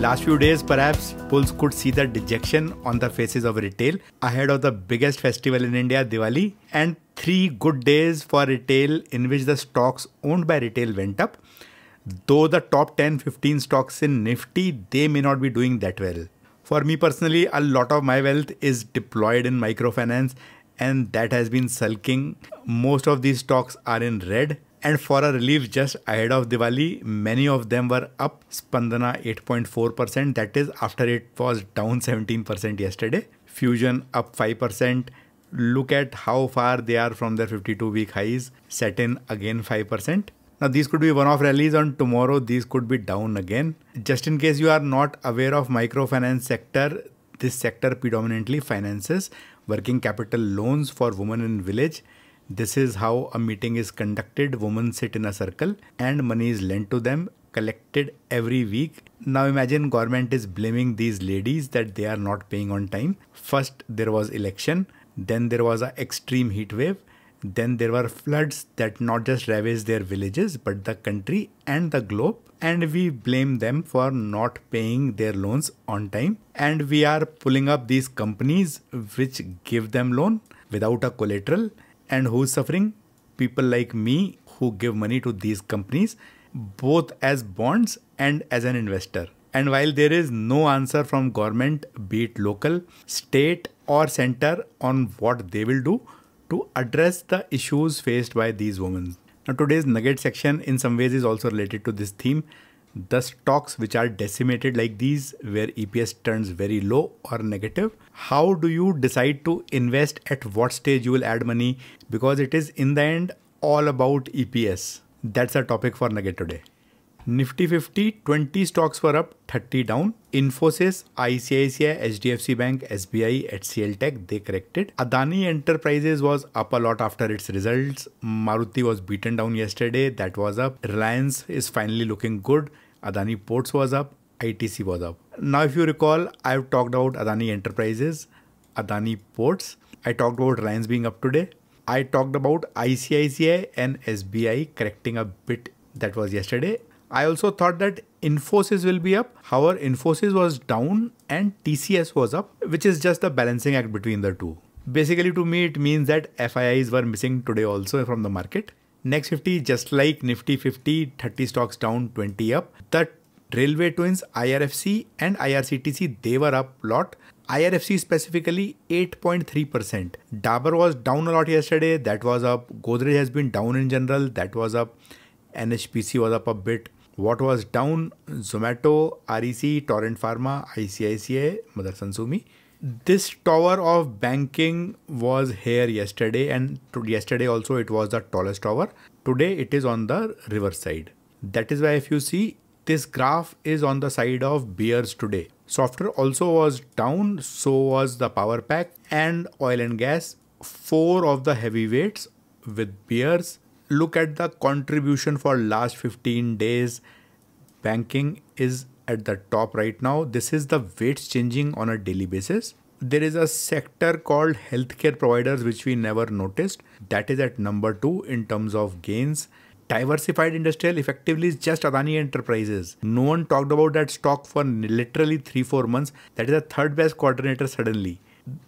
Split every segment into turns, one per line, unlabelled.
Last few days, perhaps bulls could see the dejection on the faces of retail ahead of the biggest festival in India, Diwali, and three good days for retail in which the stocks owned by retail went up. Though the top 10 15 stocks in Nifty, they may not be doing that well. For me personally, a lot of my wealth is deployed in microfinance and that has been sulking. Most of these stocks are in red. And for a relief just ahead of Diwali, many of them were up Spandana 8.4%. That is after it was down 17% yesterday. Fusion up 5%. Look at how far they are from their 52 week highs. Satin again 5%. Now these could be one-off rallies on tomorrow. These could be down again. Just in case you are not aware of microfinance sector, this sector predominantly finances working capital loans for women in village. This is how a meeting is conducted. Women sit in a circle and money is lent to them, collected every week. Now imagine government is blaming these ladies that they are not paying on time. First there was election, then there was a extreme heat wave then there were floods that not just ravaged their villages but the country and the globe. And we blame them for not paying their loans on time. And we are pulling up these companies which give them loan without a collateral. And who's suffering? People like me who give money to these companies, both as bonds and as an investor. And while there is no answer from government, be it local, state, or center, on what they will do, to address the issues faced by these women. Now, today's nugget section in some ways is also related to this theme. The stocks which are decimated like these, where EPS turns very low or negative, how do you decide to invest at what stage you will add money? Because it is in the end all about EPS. That's our topic for Nugget today. Nifty 50, 20 stocks were up, 30 down. Infosys, ICICI, HDFC Bank, SBI, HCL Tech, they corrected. Adani Enterprises was up a lot after its results. Maruti was beaten down yesterday, that was up. Reliance is finally looking good. Adani Ports was up. ITC was up. Now, if you recall, I've talked about Adani Enterprises, Adani Ports. I talked about Reliance being up today. I talked about ICICI and SBI correcting a bit that was yesterday I also thought that Infosys will be up. However, Infosys was down and TCS was up, which is just the balancing act between the two. Basically, to me, it means that FIIs were missing today also from the market. Next 50, just like Nifty 50, 30 stocks down, 20 up. The railway twins IRFC and IRCTC, they were up a lot. IRFC specifically 8.3%. Dabur was down a lot yesterday, that was up. Godrej has been down in general, that was up. NHPC was up a bit. What was down? Zomato, REC, Torrent Pharma, ICICI, Motherson Sumi. This tower of banking was here yesterday, and yesterday also it was the tallest tower. Today it is on the river side. That is why if you see this graph is on the side of bears today. Software also was down, so was the power pack and oil and gas. Four of the heavyweights with bears look at the contribution for last 15 days. Banking is at the top right now. This is the weights changing on a daily basis. There is a sector called healthcare providers which we never noticed. That is at number 2 in terms of gains. Diversified industrial effectively is just adani enterprises. No one talked about that stock for literally 3 4 months. That is the third best coordinator suddenly.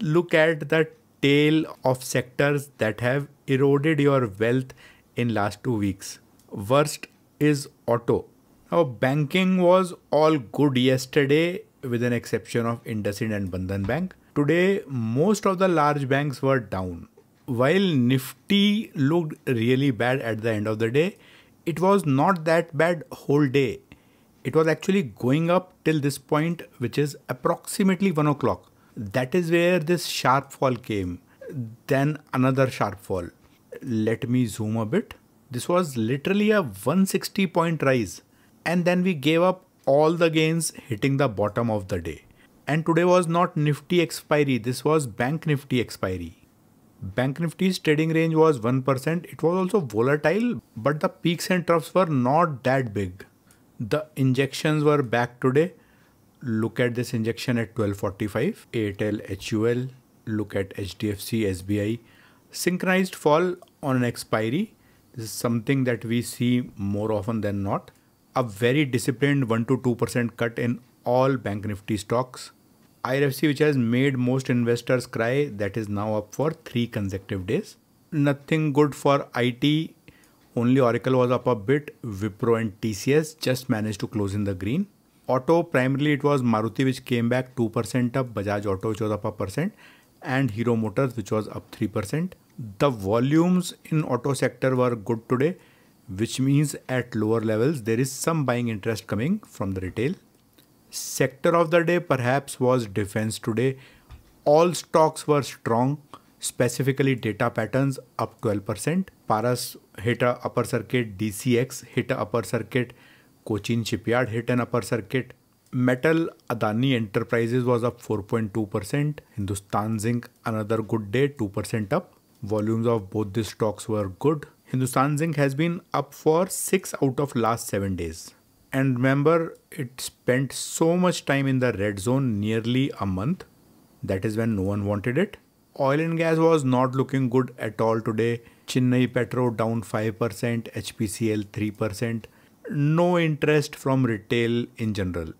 Look at the tail of sectors that have eroded your wealth in last two weeks. Worst is auto. Now banking was all good yesterday with an exception of IndusInd and Bandhan Bank. Today most of the large banks were down. While Nifty looked really bad at the end of the day, it was not that bad whole day. It was actually going up till this point, which is approximately 1 o'clock. That is where this sharp fall came. Then another sharp fall let me zoom a bit. This was literally a 160 point rise. And then we gave up all the gains hitting the bottom of the day. And today was not Nifty expiry, this was Bank Nifty expiry. Bank Nifty's trading range was 1%. It was also volatile, but the peaks and troughs were not that big. The injections were back today. Look at this injection at 1245. Airtel, HUL. Look at HDFC, SBI synchronized fall on an expiry this is something that we see more often than not a very disciplined 1 to 2% cut in all Bank Nifty stocks. IRFC, which has made most investors cry, that is now up for three consecutive days. Nothing good for IT. Only Oracle was up a bit. Wipro and TCS just managed to close in the green. Auto, primarily it was Maruti which came back 2% up, Bajaj Auto which was up a percent, and Hero Motors which was up 3%. The volumes in auto sector were good today, which means at lower levels there is some buying interest coming from the retail. Sector of the day perhaps was defense today. All stocks were strong, specifically data patterns up 12%. Paras hit a upper circuit, DCX hit a upper circuit, Cochin Shipyard hit an upper circuit. Metal Adani Enterprises was up 4.2%. Hindustan Zinc another good day, 2% up. Volumes of both these stocks were good. Hindustan Zinc has been up for 6 out of last 7 days. And remember, it spent so much time in the red zone, nearly a month. That is when no one wanted it. Oil and gas was not looking good at all today. Chennai Petro down 5%, HPCL 3% no interest from retail in general.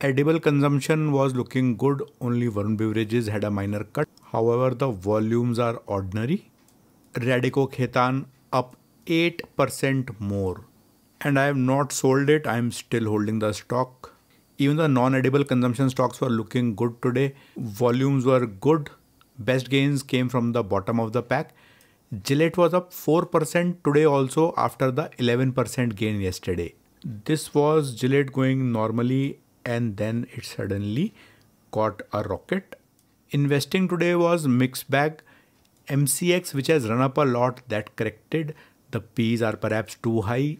Edible consumption was looking good, only Varun Beverages had a minor cut. However, the volumes are ordinary. Radico Khaitan up 8% more. And I have not sold it, I am still holding the stock. Even the non edible consumption stocks were looking good today. Volumes were good. Best gains came from the bottom of the pack Gillette was up 4% today also after the 11% gain yesterday. This was Gillette going normally and then it suddenly got a rocket. Investing today was mixed bag. MCX which has run up a lot that corrected. The P's are perhaps too high,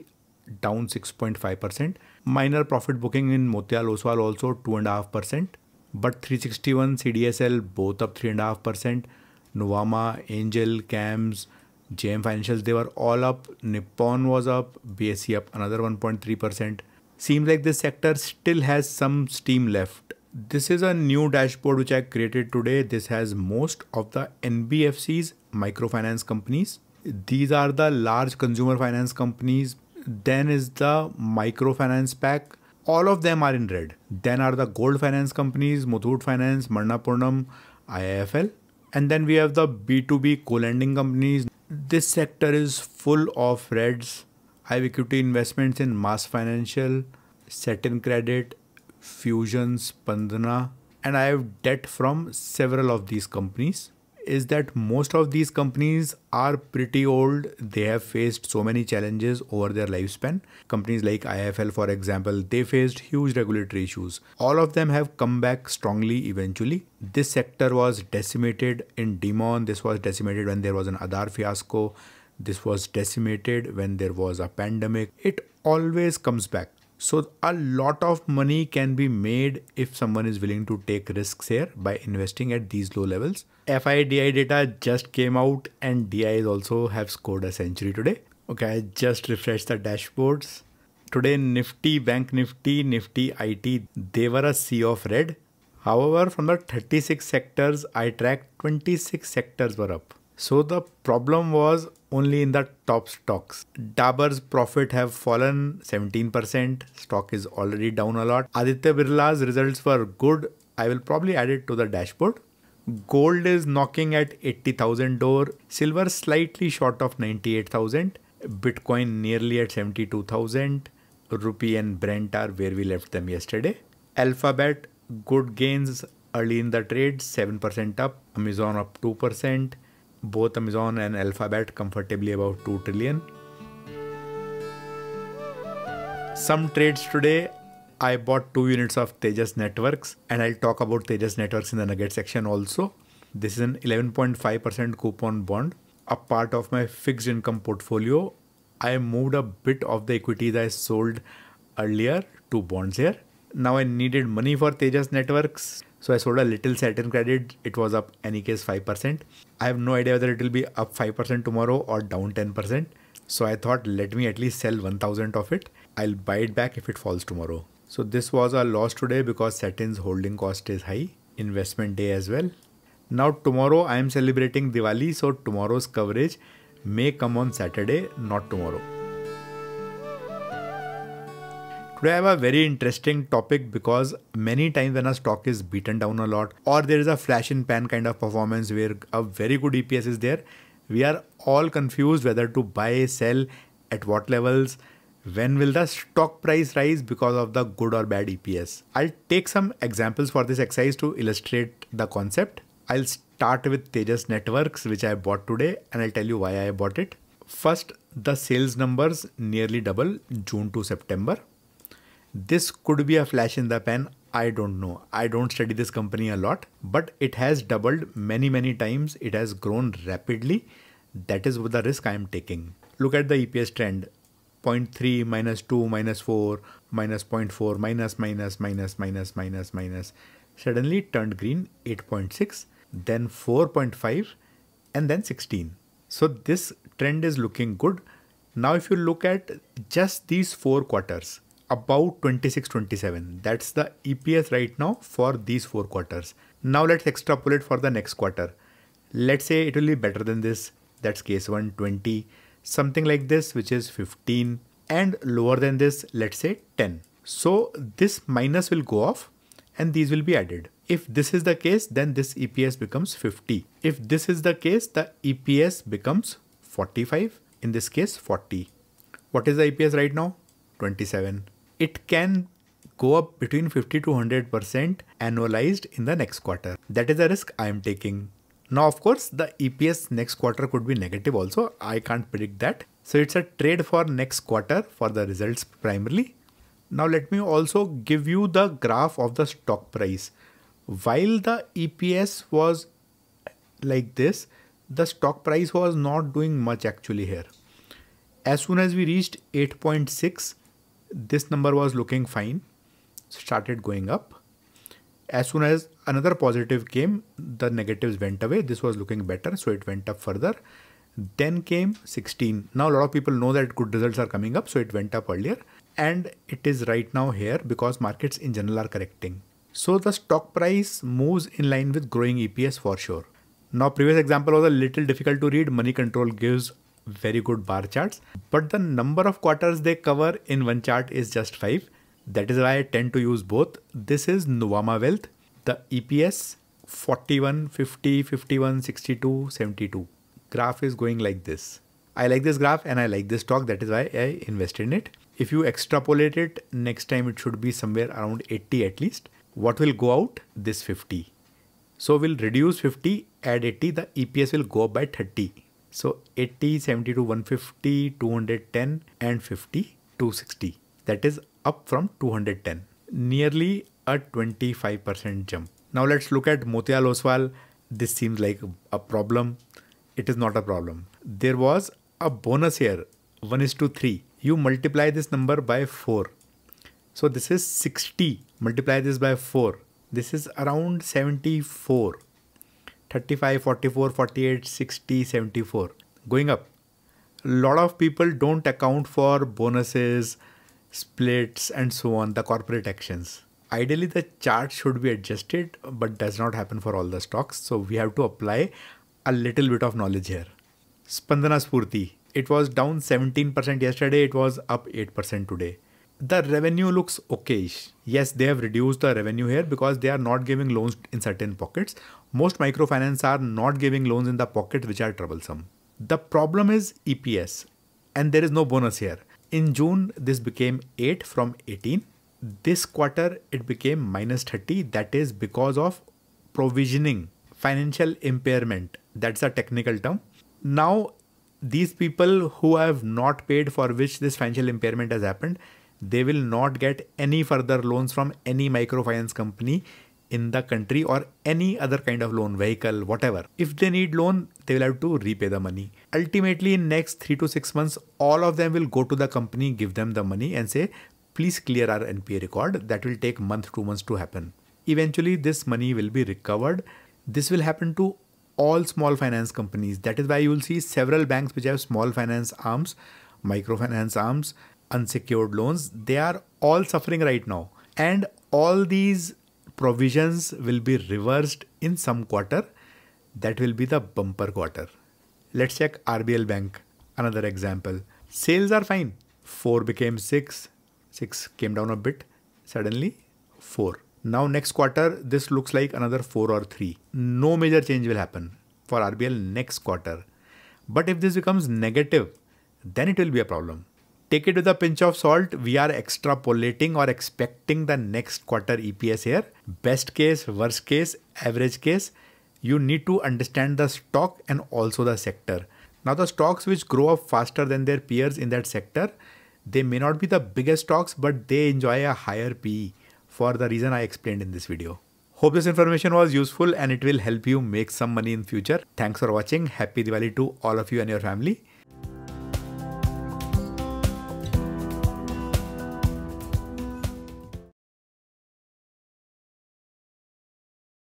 down 6.5%. Minor profit booking in Motilal Oswal also 2.5%. But 360 One CDSL both up 3.5%. Nuvama, Angel, CAMS, JM Financials, they were all up. Nippon was up, BSE up another 1.3%. Seems like this sector still has some steam left. This is a new dashboard which I created today. This has most of the NBFC's microfinance companies. These are the large consumer finance companies. Then is the microfinance pack. All of them are in red. Then are the gold finance companies, Muthoot Finance, Manappuram, IIFL. And then we have the B2B co-lending companies. This sector is full of reds. I have equity investments in MAS Financial, Satin Credit, Fusions, Spandana, and I have debt from several of these companies is that most of these companies are pretty old. They have faced so many challenges over their lifespan. Companies like IIFL, for example, they faced huge regulatory issues. All of them have come back strongly eventually. This sector was decimated in Demon. This was decimated when there was an Adar fiasco. This was decimated when there was a pandemic. It always comes back. So a lot of money can be made if someone is willing to take risks here by investing at these low levels. FIDI data just came out and DIs also have scored a century today. Okay, I just refreshed the dashboards. Today Nifty, Bank Nifty, Nifty IT, they were a sea of red. However, from the 36 sectors I tracked, 26 sectors were up. So the problem was only in the top stocks. Dabur's profit have fallen 17%. Stock is already down a lot. Aditya Birla's results were good. I will probably add it to the dashboard. Gold is knocking at 80,000 door. Silver slightly short of 98,000. Bitcoin nearly at 72,000. Rupee and Brent are where we left them yesterday. Alphabet good gains early in the trade 7% up. Amazon up 2% both Amazon and Alphabet comfortably above 2 trillion. Some trades today. I bought two units of Tejas Networks and I'll talk about Tejas Networks in the nugget section also. This is an 11.5% coupon bond, a part of my fixed income portfolio. I moved a bit of the equity that I sold earlier to bonds here. Now I needed money for Tejas Networks so I sold a little Satin credit. It was up any case 5%. I have no idea whether it will be up 5% tomorrow or down 10%. So I thought let me at least sell 1000 of it. I'll buy it back if it falls tomorrow. So this was a loss today because Satin's holding cost is high. Investment day as well. Now tomorrow I am celebrating Diwali so tomorrow's coverage may come on Saturday, not tomorrow. Today I have a very interesting topic because many times when a stock is beaten down a lot or there is a flash in pan kind of performance where a very good EPS is there, we are all confused whether to buy, sell, at what levels, when will the stock price rise because of the good or bad EPS. I'll take some examples for this exercise to illustrate the concept. I'll start with Tejas Networks which I bought today and I'll tell you why I bought it. First, the sales numbers nearly double June to September this could be a flash in the pan. I don't know. I don't study this company a lot, but it has doubled many, many times. It has grown rapidly. That is the risk I am taking. Look at the EPS trend 0.3, minus 2, minus 4, minus 0.4, minus, minus, minus, minus, minus, minus. Suddenly turned green 8.6, then 4.5, and then 16. So this trend is looking good. Now, if you look at just these four quarters, about 26 27 that's the eps right now for these four quarters. Now let's extrapolate for the next quarter. Let's say it will be better than this. That's case 1 20 something like this which is 15 and lower than this let's say 10 so this minus will go off and these will be added. If this is the case then this eps becomes 50 if this is the case the eps becomes 45 in this case 40 what is the eps right now? 27 it can go up between 50 to 100% annualized in the next quarter. That is the risk I am taking. Now, of course, the EPS next quarter could be negative also. I can't predict that. So it's a trade for next quarter for the results primarily. Now, let me also give you the graph of the stock price. While the EPS was like this, the stock price was not doing much actually here. As soon as we reached 8.6, this number was looking fine started going up. As soon as another positive came the negatives went away. This was looking better so it went up further. Then came 16 now a lot of people know that good results are coming up so it went up earlier. And it is right now here because markets in general are correcting. So the stock price moves in line with growing eps for sure. Now previous example was a little difficult to read. Moneycontrol gives very good bar charts, but the number of quarters they cover in one chart is just 5. That is why I tend to use both. This is Nuvama Wealth, the EPS 41, 50, 51, 62, 72. Graph is going like this. I like this graph and I like this stock. That is why I invested in it. If you extrapolate it, next time it should be somewhere around 80 at least. What will go out? This 50. So we'll reduce 50, add 80, the EPS will go up by 30. So 80, 70 to 150, 210 and 50, 260. That is up from 210. Nearly a 25% jump. Now let's look at Motilal Oswal. This seems like a problem. It is not a problem. There was a bonus here, 1 is to 3. You multiply this number by 4. So this is 60. Multiply this by 4. This is around 74. 35 44 48 60 74 going up. A lot of people don't account for bonuses splits and so on the corporate actions. Ideally the chart should be adjusted but does not happen for all the stocks. So we have to apply a little bit of knowledge here. Spandana Sphoorty. It was down 17% yesterday. It was up 8% today the revenue looks okayish. Yes, they have reduced the revenue here because they are not giving loans in certain pockets. Most microfinance are not giving loans in the pockets which are troublesome. The problem is EPS and there is no bonus here. In June, this became 8 from 18. This quarter, it became minus 30. That is because of provisioning, financial impairment. That's a technical term. Now, these people who have not paid for which this financial impairment has happened, they will not get any further loans from any microfinance company in the country or any other kind of loan vehicle whatever. If they need loan they will have to repay the money. Ultimately in next 3 to 6 months all of them will go to the company give them the money and say please clear our npa record. That will take month 2 months to happen. Eventually this money will be recovered. This will happen to all small finance companies. That is why you will see several banks which have small finance arms microfinance arms unsecured loans, they are all suffering right now. And all these provisions will be reversed in some quarter. That will be the bumper quarter. Let's check RBL Bank, another example. Sales are fine. 4 became 6, 6 came down a bit suddenly 4 now next quarter this looks like another 4 or 3 no major change will happen for rbl next quarter but if this becomes negative then it will be a problem take it with a pinch of salt we are extrapolating or expecting the next quarter eps here best case worst case average case you need to understand the stock and also the sector now the stocks which grow up faster than their peers in that sector they may not be the biggest stocks, but they enjoy a higher PE for the reason I explained in this video. Hope this information was useful and it will help you make some money in future. Thanks for watching. Happy Diwali to all of you and your family.